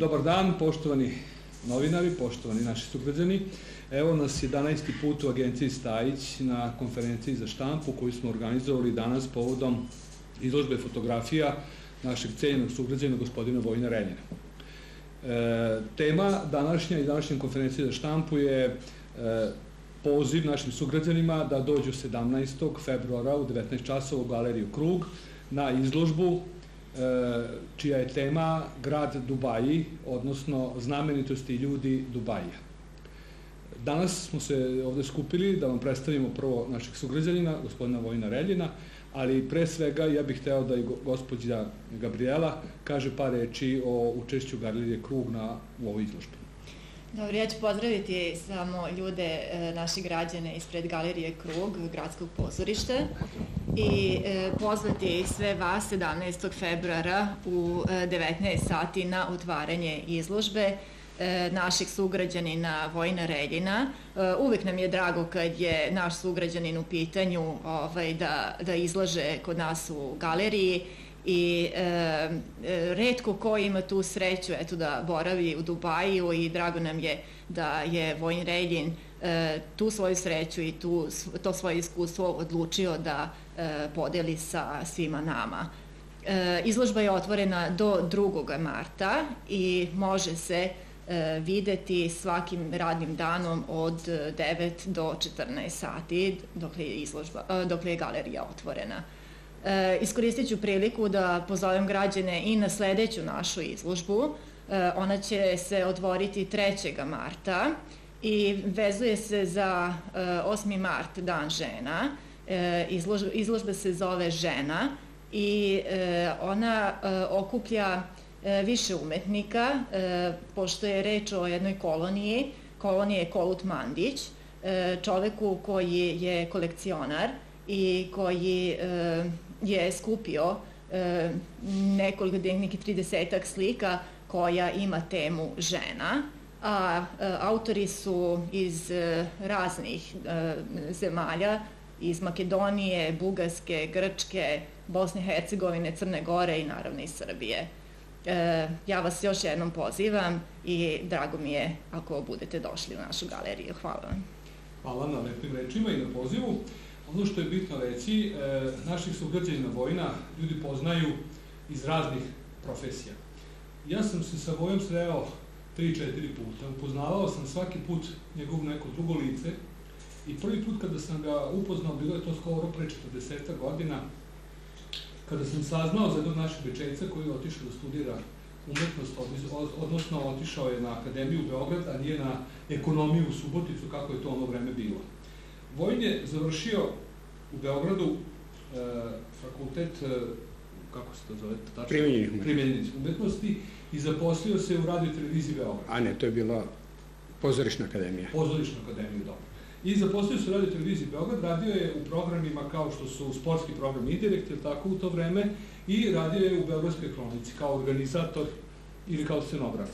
Dobar dan, poštovani novinari, poštovani naši sugrađani. Evo nas 11. put u agenciji Stajić na konferenciji za štampu koju smo organizovali danas povodom izložbe fotografija našeg cenjenog sugrađana gospodina Vojna Renjena. E, tema današnja i današnje konferencije za štampu je e, poziv našim sugrađanima da dođu 17. februara u 19 časova u galeriju Krug na izložbu čija je tema grad Dubaji, odnosno znamenitosti ljudi Dubajija. Danas smo se ovde skupili da vam predstavimo prvo našeg sugrađanina, gospodina Vojna Reljina, ali pre svega ja bih hteo da i gospođa Gabriela kaže par reči o učešću Galerije Krug na, u ovoj izložbi. Dobro, ja ću pozdraviti samo ljude, e, naši građane ispred Galerije Krug, gradskog pozorišta i e, pozvati sve vas 17. februara u 19 e, sati na otvaranje izložbe naših sugrađanina Vojna Reljina. Uvek nam je drago kad je naš sugrađanin u pitanju ovaj, da, da izlaže kod nas u galeriji i e, e, redko ko ima tu sreću eto da boravi u Dubaju i drago nam je da je Vojn Reljin e, tu svoju sreću i tu, to svoje iskustvo odlučio da e, podeli sa svima nama. E, izložba je otvorena do 2. marta i može se e, videti svakim radnim danom od 9 do 14 sati dok je, izložba, e, dok je galerija otvorena. E, iskoristit ću priliku da pozovem građane i na sledeću našu izložbu. E, ona će se otvoriti 3. marta i vezuje se za e, 8. mart, Dan žena. E, izložba, se zove Žena i e, ona e, okuplja e, više umetnika, e, pošto je reč o jednoj koloniji, kolonije Kolut Mandić, e, čoveku koji je kolekcionar i koji e, je skupio e, nekoliko, nekih 30 slika koja ima temu žena, a e, autori su iz e, raznih e, zemalja, iz Makedonije, Bugarske, Grčke, Bosne i Hercegovine, Crne Gore i naravno iz Srbije. E, ja vas još jednom pozivam i drago mi je ako budete došli u našu galeriju. Hvala vam. Hvala na lepim rečima i na pozivu. Ono što je bitno reći, e, naših sugrađajina vojna ljudi poznaju iz raznih profesija. Ja sam se sa Vojom sreo 3-4 puta, upoznavao sam svaki put njegov neko drugo lice i prvi put kada sam ga upoznao, bilo je to skoro pre 40 godina, kada sam saznao za jednog našeg bečejca koji je otišao da studira umetnost, odnosno otišao je na Akademiju u Beograd, a nije na ekonomiju u Suboticu, kako je to ono vreme bilo. Vojn je završio u Beogradu e, fakultet, e, kako se to zove? Tačno? Primenjenih Primenjenih umetnosti i zaposlio se u radio televiziji Beograd. A ne, to je bila pozorišna akademija. Pozorišna akademija, dobro. I zaposlio se u radio televiziji Beograd, radio je u programima kao što su sportski program Indirekt, ili tako u to vreme, i radio je u Beogradskoj kronici kao organizator ili kao scenograf.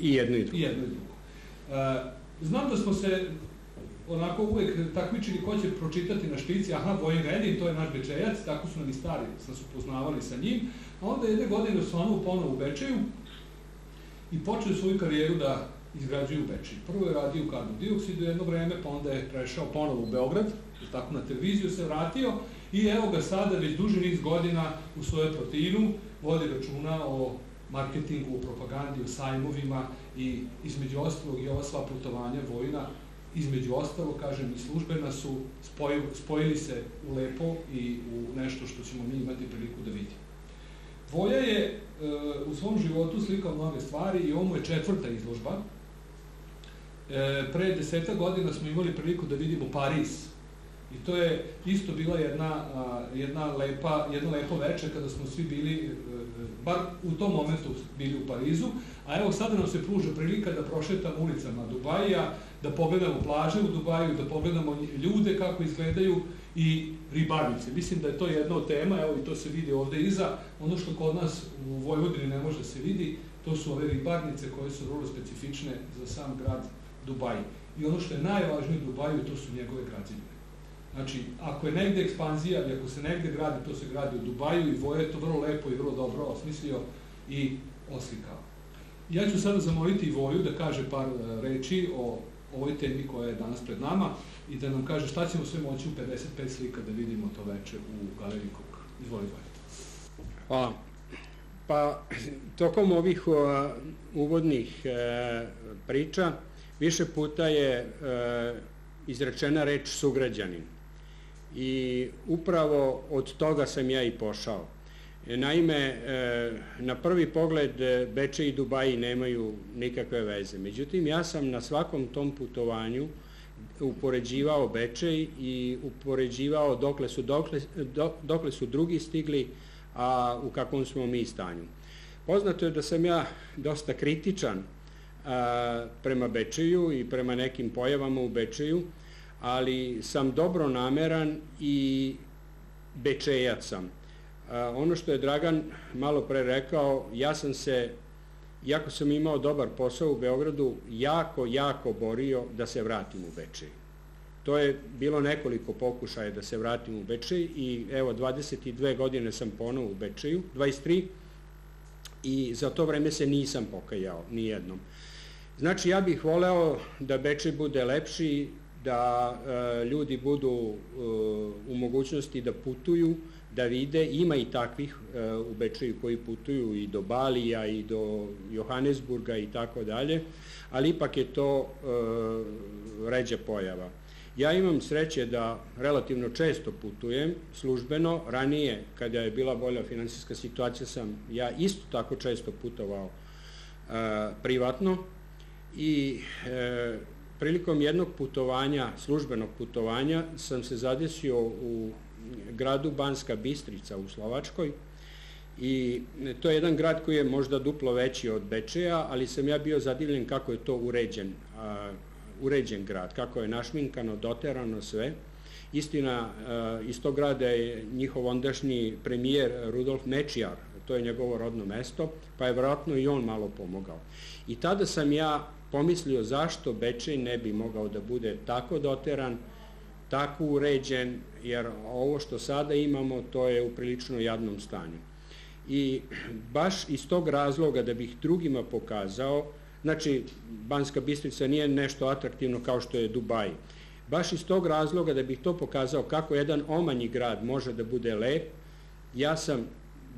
I jedno i drugo. I jedno i drugo. E, znam da smo se onako uvek takmičili ko će pročitati na špici, aha, Vojin Redin, to je naš Bečejac, tako su nam i stari, sam se upoznavali sa njim, a onda jedne godine ono ponovo u Bečeju i počeo svoju karijeru da izgrađuju u. Prvo je radio u karbon dioksidu jedno vreme, pa onda je prešao ponovo u Beograd, tako na televiziju se vratio i evo ga sada već duži niz godina u svojoj proteinu vodi računa o marketingu, o propagandi, o sajmovima i između ostalog i ova sva putovanja vojna između ostalo, kažem, i službena su, spojili, spojili se u lepo i u nešto što ćemo mi imati priliku da vidimo. Voja je e, u svom životu slikao mnoge stvari i ovo je četvrta izložba. E, pre deseta godina smo imali priliku da vidimo Pariz. I to je isto bila jedna, a, jedna lepa, jedno lepo veče kada smo svi bili, e, bar u tom momentu bili u Parizu, a evo sada nam se pruža prilika da prošetamo ulicama Dubaja, da pogledamo plaže u Dubaju, da pogledamo ljude kako izgledaju i ribarnice. Mislim da je to jedna od tema, evo i to se vidi ovde iza. Ono što kod nas u Vojvodini ne može da se vidi, to su ove ribarnice koje su vrlo specifične za sam grad Dubaj. I ono što je najvažnije u Dubaju, to su njegove građevine. Znači, ako je negde ekspanzija i ako se negde gradi, to se gradi u Dubaju i Voje je to vrlo lepo i vrlo dobro osmislio i oslikao. Ja ću sada zamoliti Voju da kaže par e, reči o ovoj temi koja je danas pred nama i da nam kaže šta ćemo sve moći u 55 slika da vidimo to veče u Galeriji Kuk. Izvoli Voja. Hvala. Pa, tokom ovih uvodnih e, priča, više puta je e, izrečena reč sugrađanin. I upravo od toga sam ja i pošao. Naime, e, na prvi pogled Beče i Dubaji nemaju nikakve veze. Međutim, ja sam na svakom tom putovanju upoređivao Bečej i upoređivao dokle su, dokle, dokle su drugi stigli, a u kakvom smo mi stanju. Poznato je da sam ja dosta kritičan a, prema Bečeju i prema nekim pojavama u Bečeju, ali sam dobro nameran i Bečejac sam. A, ono što je Dragan malo pre rekao, ja sam se, iako sam imao dobar posao u Beogradu, jako, jako borio da se vratim u Bečej. To je bilo nekoliko pokušaja da se vratim u Bečej i evo 22 godine sam ponovo u Bečeju, 23, i za to vreme se nisam pokajao, nijednom. Znači, ja bih voleo da Bečej bude lepši, da e, ljudi budu e, u mogućnosti da putuju, da vide, ima i takvih e, u Bečeju koji putuju i do Balija i do Johannesburga i tako dalje, ali ipak je to e, ređa pojava. Ja imam sreće da relativno često putujem službeno, ranije kada je bila bolja finansijska situacija sam ja isto tako često putovao e, privatno i e, prilikom jednog putovanja, službenog putovanja, sam se zadesio u gradu Banska Bistrica u Slovačkoj i to je jedan grad koji je možda duplo veći od Bečeja, ali sam ja bio zadivljen kako je to uređen uređen grad, kako je našminkano, doterano sve. Istina, eh, iz tog grada je njihov ondašnji premijer Rudolf Mečijar, to je njegovo rodno mesto, pa je vratno i on malo pomogao. I tada sam ja pomislio zašto Bečej ne bi mogao da bude tako doteran, tako uređen, jer ovo što sada imamo, to je u prilično jadnom stanju. I baš iz tog razloga da bih drugima pokazao Znači, Banska Bistrica nije nešto atraktivno kao što je Dubaj. Baš iz tog razloga da bih to pokazao kako jedan omanji grad može da bude lep, ja sam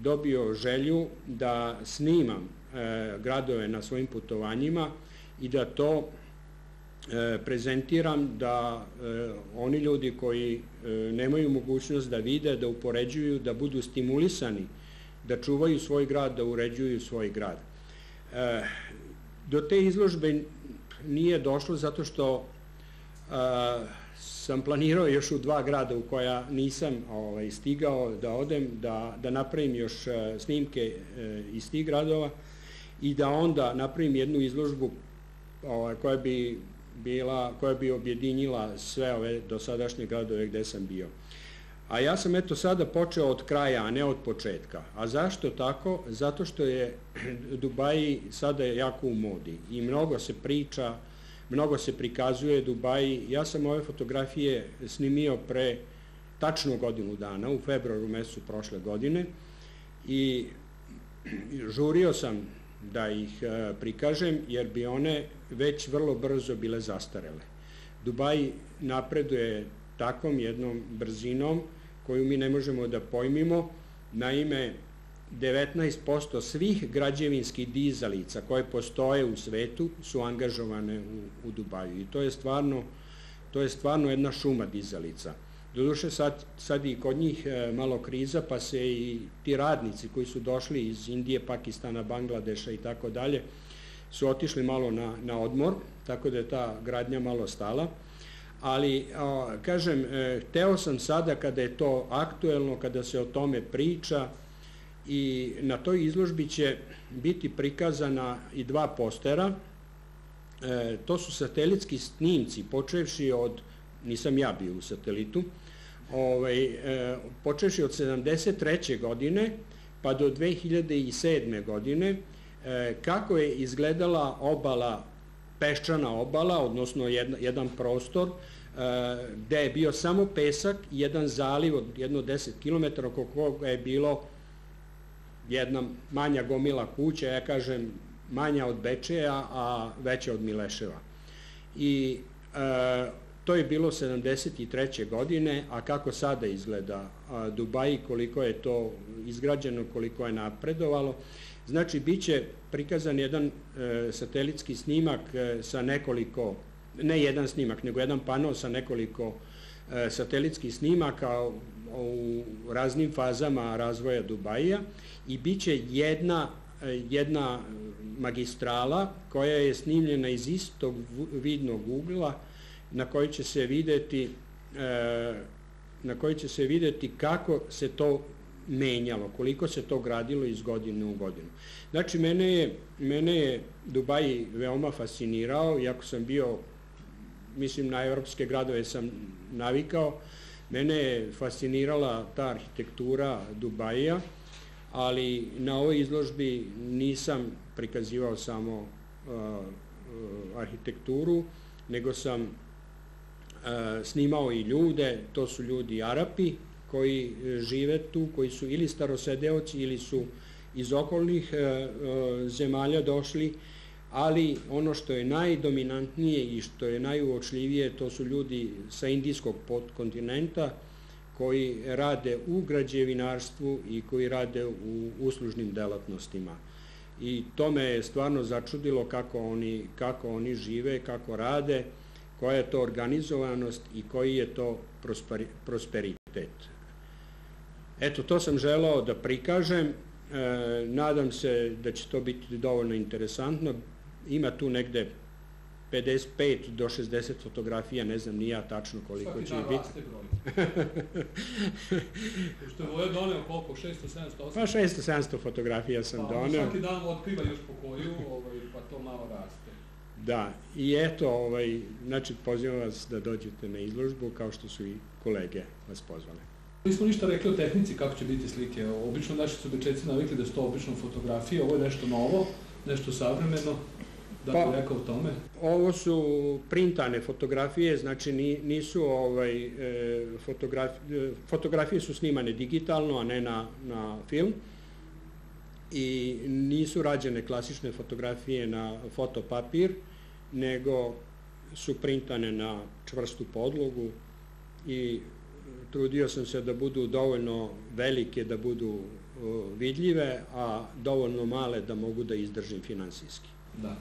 dobio želju da snimam e, gradove na svojim putovanjima i da to e, prezentiram da e, oni ljudi koji e, nemaju mogućnost da vide, da upoređuju, da budu stimulisani, da čuvaju svoj grad, da uređuju svoj grad. E, Do te izložbe nije došlo zato što a, sam planirao još u dva grada u koja nisam ovaj, stigao da odem, da, da napravim još a, snimke e, iz tih gradova i da onda napravim jednu izložbu ovaj, koja bi bila, koja bi objedinila sve ove dosadašnje gradove gde sam bio. A ja sam eto sada počeo od kraja, a ne od početka. A zašto tako? Zato što je Dubaji sada jako u modi i mnogo se priča, mnogo se prikazuje Dubaji. Ja sam ove fotografije snimio pre tačno godinu dana, u februaru mesecu prošle godine i žurio sam da ih e, prikažem jer bi one već vrlo brzo bile zastarele. Dubaj napreduje takvom jednom brzinom koju mi ne možemo da pojmimo. Naime, 19% svih građevinskih dizalica koje postoje u svetu su angažovane u, u Dubaju i to je stvarno to je stvarno jedna šuma dizalica. Doduše sad, sad i kod njih e, malo kriza, pa se i ti radnici koji su došli iz Indije, Pakistana, Bangladeša i tako dalje, su otišli malo na, na odmor, tako da je ta gradnja malo stala ali a, kažem, e, hteo sam sada kada je to aktuelno, kada se o tome priča i na toj izložbi će biti prikazana i dva postera, e, to su satelitski snimci, počevši od, nisam ja bio u satelitu, ovaj, e, počevši od 73. godine pa do 2007. godine, e, kako je izgledala obala peščana obala, odnosno jedna, jedan prostor, uh, gde je bio samo pesak jedan zaliv od jedno 10 km, oko koga je bilo jedna manja gomila kuća, ja kažem manja od Bečeja, a veća od Mileševa. I e, to je bilo 73. godine, a kako sada izgleda a, Dubaji, koliko je to izgrađeno, koliko je napredovalo. Znači, bit će prikazan jedan e, satelitski snimak e, sa nekoliko, ne jedan snimak, nego jedan panel sa nekoliko e, satelitskih snimaka u, raznim fazama razvoja Dubaija i bit će jedna e, jedna magistrala koja je snimljena iz istog vidnog ugla na kojoj će se videti e, na kojoj će se videti kako se to menjalo, koliko se to gradilo iz godine u godinu. Znači, mene je, mene je Dubaji veoma fascinirao, iako sam bio, mislim, na evropske gradove sam navikao, mene je fascinirala ta arhitektura Dubaja, ali na ovoj izložbi nisam prikazivao samo uh, uh, arhitekturu, nego sam uh, snimao i ljude, to su ljudi Arapi koji žive tu, koji su ili starosedeoci ili su iz okolnih zemalja došli, ali ono što je najdominantnije i što je najuočljivije, to su ljudi sa indijskog podkontinenta, koji rade u građevinarstvu i koji rade u uslužnim delatnostima. I to me je stvarno začudilo kako oni, kako oni žive, kako rade, koja je to organizovanost i koji je to prosperitet. Eto, to sam želao da prikažem. E, nadam se da će to biti dovoljno interesantno. Ima tu negde 55 do 60 fotografija, ne znam ni ja tačno koliko Svaki će dan biti. raste broj. Što je Voja doneo koliko? 600, 700, 800? Pa 600-700 fotografija sam Pa, doneo. Svaki dan otkriva još po koju, ovaj, pa to malo raste. Da, i eto, ovaj, znači pozivam vas da dođete na izložbu kao što su i kolege vas pozvale. Nismo ništa rekli o tehnici kako će biti slike. Obično naši su bečeci navikli da su to obično fotografije, ovo je nešto novo, nešto savremeno. Da Pa- rekao o tome. Ovo su printane fotografije, znači ni- nisu ovaj, e, fotografi, e, fotografije su snimane digitalno, a ne na, na film i nisu rađene klasične fotografije na fotopapir, nego su printane na čvrstu podlogu i trudio sam se da budu dovoljno velike da budu o, vidljive, a dovoljno male da mogu da izdržim finansijski. Da.